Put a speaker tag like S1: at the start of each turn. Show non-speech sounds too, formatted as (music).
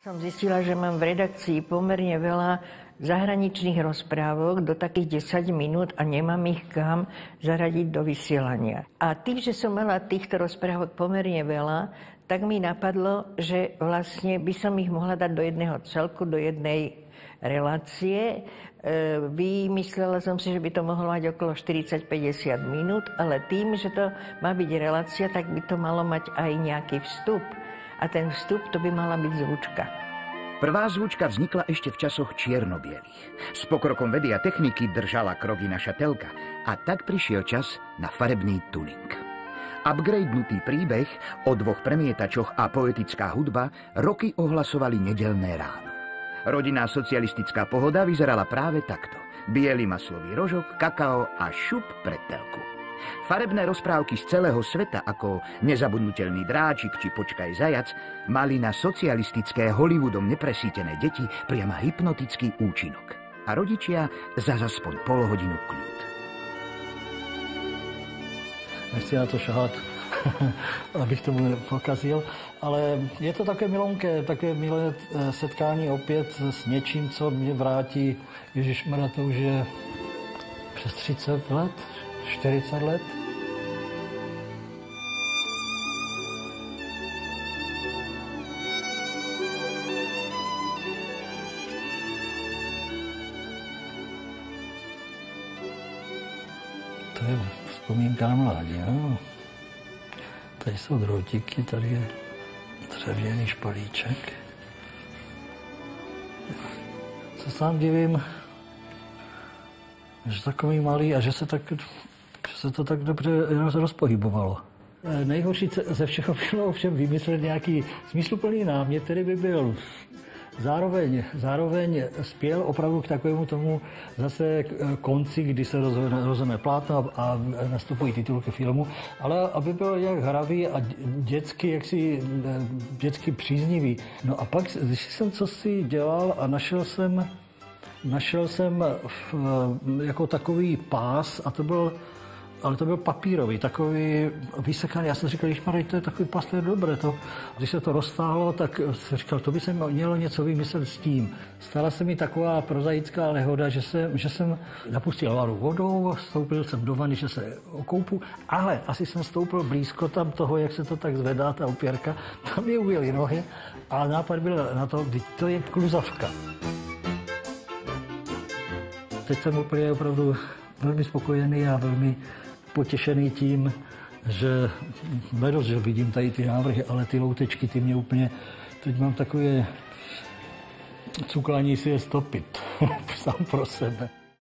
S1: Som zistila, že mám v redakcii pomerne veľa zahraničných rozprávok do takých 10 minút a nemám ich kam zaradiť do vysielania. A tým, že som mala týchto rozprávok pomerne veľa, tak mi napadlo, že vlastne by som ich mohla dať do jedného celku, do jednej relácie. E, vymyslela som si, že by to mohlo mať okolo 40-50 minút, ale tým, že to má byť relácia, tak by to malo mať aj nejaký vstup a ten vstup to by mala byť zvučka.
S2: Prvá zvučka vznikla ešte v časoch čiernobielých. S pokrokom vedy a techniky držala kroky naša telka a tak prišiel čas na farebný tuning. Upgradenutý príbeh o dvoch premietačoch a poetická hudba roky ohlasovali nedelné ráno. Rodinná socialistická pohoda vyzerala práve takto. Bielý maslový rožok, kakao a šup pred telku. Farebné rozprávky z celého sveta ako Nezabudnutelný dráčik či Počkaj zajac mali na socialistické Hollywoodom nepresítené deti priama hypnotický účinok. A rodičia za aspoň polohodinu kľud.
S3: Nechci na to šahat, (laughs) abych tomu pokazil, ale je to také milonké, také milé eh, setkání opět s něčím, co mě vrátí, Ježíš to už je přes 30 let, 40 let. To je vzpomínka na mládí, ano. Tady jsou drotiky, tady je dřevěný špalíček. Se sám divím, že takový malý a že se tak že se to tak dobře rozpohybovalo. E, nejhorší ze všeho bylo ovšem vymyslet nějaký smysluplný námět, který by byl zároveň, zároveň spěl opravdu k takovému tomu zase konci, kdy se rozhodne plátno a, a nastupují titulky filmu, ale aby byl jak hravý a dětsky, jaksi e, dětsky příznivý. No a pak, když jsem co si dělal a našel jsem našel jsem jako takový pás a to byl ale to byl papírový, takový vysekaný. Já jsem říkal, že to je takový pás, to je dobré. To, když se to roztáhlo, tak jsem říkal, to by se mělo něco vymyslet s tím. Stala se mi taková prozaická nehoda, že jsem, že jsem napustil hlavu vodou, stoupil jsem do vany, že se okoupu, ale asi jsem stoupil blízko tam toho, jak se to tak zvedá, ta opěrka, tam mi ujeli nohy a nápad byl na to, to je kluzavka teď jsem úplně opravdu velmi spokojený a velmi potěšený tím, že nedost, že vidím tady ty návrhy, ale ty loutečky, ty mě úplně, teď mám takové cuklání si je stopit (laughs) sám pro sebe.